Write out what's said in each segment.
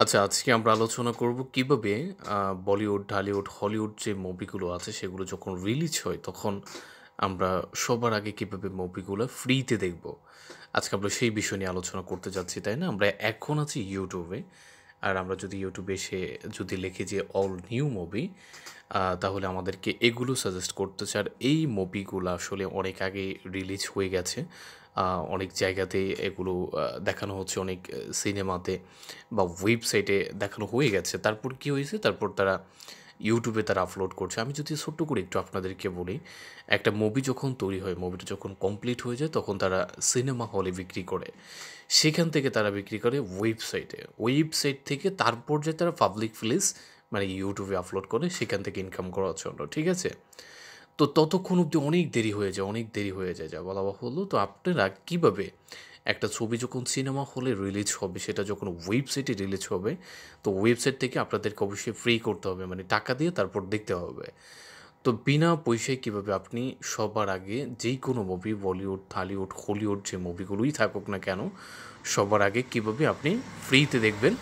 আচ্ছা, আজকে আমরা আলোচনা করব কীভাবে বলিউড, ঢালিউড, হলিউড যে মুভিগুলো আছে সেগুলো যখন রিলিজ হয় তখন আমরা সবার আগে কীভাবে মুভিগুলো ফ্রিতে দেখব। আজকে আমরা সেই বিষয় নিয়ে আলোচনা করতে যাচ্ছি, তাই না? আমরা এখন আছি এ। আর আমরা যদি ইউটিউবে এসে যদি লিখি যে অল নিউ মুভি তাহলে আমাদেরকে এগুলো সাজেস্ট করতে চার এই মুভিগুলো আসলে অনেক আগে রিলিজ হয়ে গেছে। অনেক জায়গাতে এগুলো দেখানো হচ্ছে, অনেক সিনেমাতে বা ওয়েবসাইটে দেখানো হয়ে গেছে। তারপর কি হয়েছে? তারপর তারা এ তারা আপলোড করছে। আমি যদি ছোট্ট করে একটু আপনাদেরকে বলি, একটা মুভি যখন তৈরি হয়, মুভিটা যখন কমপ্লিট হয়ে যায় তখন তারা সিনেমা হলে বিক্রি করে। সেখান থেকে তারা বিক্রি করে ওয়েবসাইটে। ওয়েবসাইট থেকে তারপর যে তারা পাবলিক প্লেস মানে ইউটিউবে আপলোড করে সেখান থেকে ইনকাম করার জন্য। ঠিক আছে? তো ততক্ষণ অব্দি অনেক দেরি হয়ে যায়, অনেক দেরি হয়ে যায় যা বলা বাহুল্য। তো আপনারা কীভাবে একটা ছবি যখন সিনেমা হলে রিলিজ হবে সেটা যখন ওয়েবসাইটে রিলিজ হবে তো ওয়েবসাইট থেকে আপনাদেরকে অবশ্যই ফ্রি করতে হবে। মানে টাকা দিয়ে তারপর দেখতে হবে। তো বিনা পয়সায় কীভাবে আপনি সবার আগে যেই কোনো মুভি বলিউড, থালিউড হলিউড যে মুভিগুলোই থাকুক না কেন সবার আগে কীভাবে আপনি ফ্রিতে দেখবেন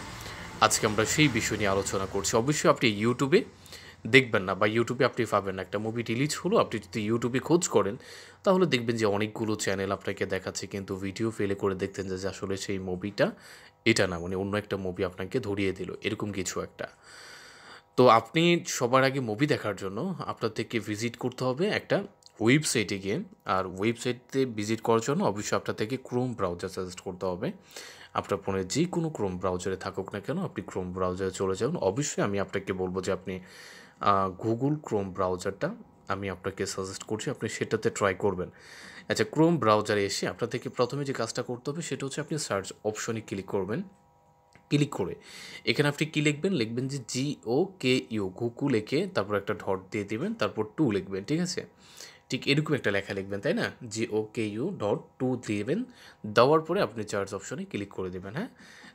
আজকে আমরা সেই বিষয় নিয়ে আলোচনা করছি। অবশ্যই আপনি এ দেখবেন না বা ইউটিউবে আপনি পাবেন না। একটা মুভি রিলিজ হলো, আপনি যদি ইউটিউবে খোঁজ করেন, তাহলে দেখবেন যে অনেকগুলো চ্যানেল আপনাকে দেখাচ্ছে, কিন্তু ভিডিও ফেলে করে দেখতেন যে আসলে সেই মুভিটা এটা না মানে অন্য একটা মুভি আপনাকে ধরিয়ে দিল। এরকম কিছু একটা। তো আপনি সবার আগে মুভি দেখার জন্য আপনার থেকে ভিজিট করতে হবে একটা ওয়েবসাইটে গিয়ে। আর ওয়েবসাইটে ভিজিট করার জন্য অবশ্যই আপনার থেকে ক্রোম ব্রাউজার সাজেস্ট করতে হবে। আপনার ফোনে যে কোনো ক্রোম ব্রাউজারে থাকুক না কেন, আপনি ক্রোম ব্রাউজারে চলে যাবেন অবশ্যই আমি আপনাকে বলব যে আপনি আ ক্রোম ব্রাউজারটা আমি আপনাকে সাজেস্ট করছি। আপনি সেটাতে ট্রাই করবেন। আচ্ছা ক্রোম ব্রাউজারে এসে আপনাদেরকে ১ম এ যে কাজটা করতে হবে সেটা হচ্ছে আপনি সার্চ অপশনে ক্লিক করবেন। ক্লিক করে এখানে আপনি কী লিখবেন? লিখবেন যে জি ও কে ইউ ঘুঘু লিখে তারপর একটা ডট দিয়ে দিবেন। তারপর টু লিখবেন। ঠিক আছে? ঠিক এরকম একটা লেখা লিখবেন, তাই না? G-O-K-U ডট 2 দিবেন। দেওয়ার পরে আপনি চার্জ অপশনে ক্লিক করে দিবেন, হ্যাঁ?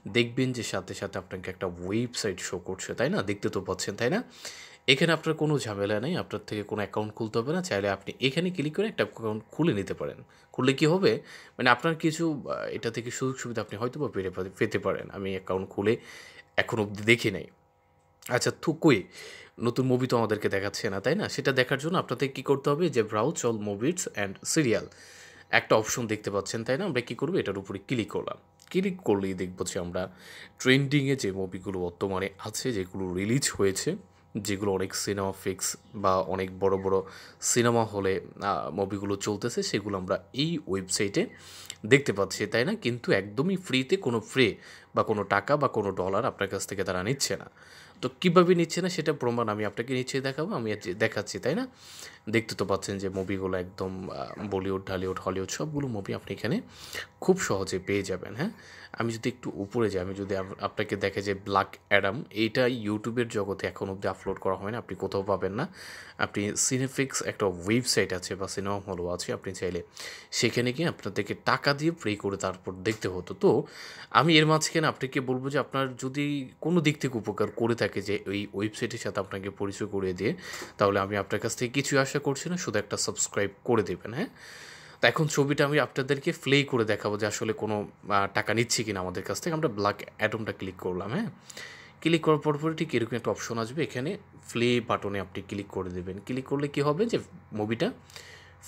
দেখবেন যে সাথে, সাথে আপনাকে একটা ওয়েবসাইট শো করছে, তাই না? দেখতে তো পাচ্ছেন, তাই না? এখানে আপনার কোনো ঝামেলা নেই। আপনার থেকে কোনো অ্যাকাউন্ট খুলতে হবে না। চাইলে আপনি এখানে ক্লিক করে একটা অ্যাকাউন্ট খুলে নিতে পারেন। খুললে কি হবে? মানে আপনার কিছু এটা থেকে সুযোগ সুবিধা আপনি হয়তোবা পেরে পেতে পারেন। আমি অ্যাকাউন্ট খুলে এখন অবধি দেখি নাই। আচ্ছা থু কই? নতুন মুভি তো আমাদেরকে দেখাচ্ছে না, তাই না? সেটা দেখার জন্য আপনাদের কি করতে হবে? যে browse all movies and serial একটা অপশন দেখতে পাচ্ছেন, তাই না? আমরা কী করব এটার উপরে ক্লিক করলাম। ক্লিক করলেই দেখব যে আমরা ট্রেন্ডিংয়ে যে মুভিগুলো বর্তমানে আছে যেগুলো রিলিজ হয়েছে, যেগুলো অনেক সিনেমা ফিক্স বা অনেক বড়, বড় সিনেমা হলে মুভিগুলো চলতেছে সেগুলো আমরা এই ওয়েবসাইটে দেখতে পাচ্ছি, তাই না? কিন্তু একদমই ফ্রিতে কোনো ফ্রি বা কোনো টাকা বা কোনো ডলার আপনার কাছ থেকে তারা নিচ্ছে না। তো কীভাবে নিচ্ছে না সেটা প্রমাণ আমি আপনাকে নিচেই দেখাবো। আমি দেখাচ্ছি, তাই না? দেখতে তো পাচ্ছেন যে মুভিগুলো একদম বলিউড, ঢালিউড, হলিউড সবগুলো মুভি আপনি এখানে খুব সহজে পেয়ে যাবেন, হ্যাঁ? আমি যদি একটু উপরে যাই, আমি যদি আপনাকে দেখাই যে ব্ল্যাক অ্যাডাম এইটা ইউটিউবের জগতে এখন অব্দি আপলোড করা হয় না। আপনি কোথাও পাবেন না। আপনি সিনেফিক্স একটা ওয়েবসাইট আছে বা সিনেমা হলও আছে। আপনি চাইলে সেখানে গিয়ে আপনাদেরকে টাকা দিয়ে পে করে তারপর দেখতে হতো। তো আমি এর মাঝখানে আপনাকে বলব যে আপনার যদি কোনো দিক থেকে উপকার করে থাকে যে এই ওয়েবসাইটের সাথে আপনাকে পরিচয় করিয়ে দিয়ে তাহলে আমি আপনার কাছ থেকে কিছুই আশা করছি না। শুধু একটা সাবস্ক্রাইব করে দেবেন হ্যাঁ? তো এখন ছবিটা আমি আপনাদেরকে প্লে করে দেখাবো যে আসলে কোনো টাকা নিচ্ছে কিনা আমাদের কাছ থেকে। আমরা ব্ল্যাক অ্যাটমটা ক্লিক করলাম, হ্যাঁ? ক্লিক করার পর পরে ঠিক এরকম একটা অপশন আসবে। এখানে প্লে বাটনে আপনি ক্লিক করে দেবেন ক্লিক করলে কি হবে? যে মুভিটা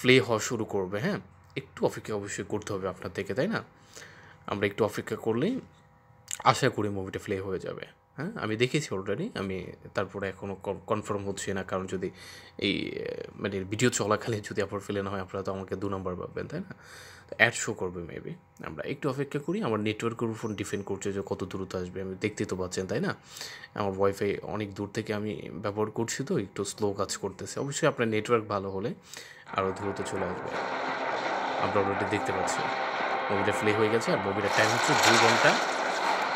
প্লে হওয়া শুরু করবে, হ্যাঁ? একটু অপেক্ষা অবশ্যই করতে হবে আপনার থেকে, তাই না? আমরা একটু অপেক্ষা করলেই আশা করি মুভিটা প্লে হয়ে যাবে, হ্যাঁ? আমি দেখেছি অলরেডি। আমি তারপরে এখনও কনফার্ম হচ্ছি না। কারণ যদি এই মানে ভিডিও চলাকালীন যদি আবার প্লে না হয় আপনারা তো আমাকে দু নম্বর পাবেন তাই না? তো অ্যাড শো করবে মেবি। আমরা একটু অপেক্ষা করি। আমার নেটওয়ার্কের উপর ডিপেন্ড করছে যে কত দ্রুত আসবে। আমি দেখতেই তো পাচ্ছেন, তাই না? আমার ওয়াইফাই অনেক দূর থেকে আমি ব্যবহার করছি তো একটু স্লো কাজ করতেছে। অবশ্যই আপনার নেটওয়ার্ক ভালো হলে আরও দ্রুত চলে আসবে। আমরা অলরেডি দেখতে পাচ্ছি। মুভিটা প্লে হয়ে গেছে আর মুভিটার টাইম হচ্ছে ২ ঘণ্টা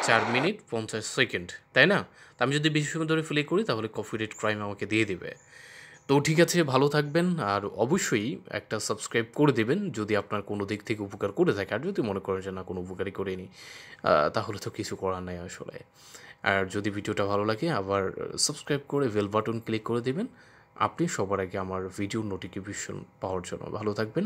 ৪ মিনিট ৫০ সেকেন্ড, তাই না? আমি যদি বেশি সময় ধরে প্লে করি তাহলে কপিরাইট ক্রাইম আমাকে দিয়ে দেবে তো ঠিক আছে ভালো থাকবেন আর অবশ্যই একটা সাবস্ক্রাইব করে দেবেন যদি আপনার কোনো দিক থেকে উপকার করে থাকে। আর যদি মনে করেন যে না কোনো উপকারই করিনি তাহলে তো কিছু করার নাই আসলে। আর যদি ভিডিওটা ভালো লাগে আবার সাবস্ক্রাইব করে বেল বাটন ক্লিক করে দেবেন আপনি সবার আগে আমার ভিডিওর নোটিফিকেশন পাওয়ার জন্য। ভালো থাকবেন।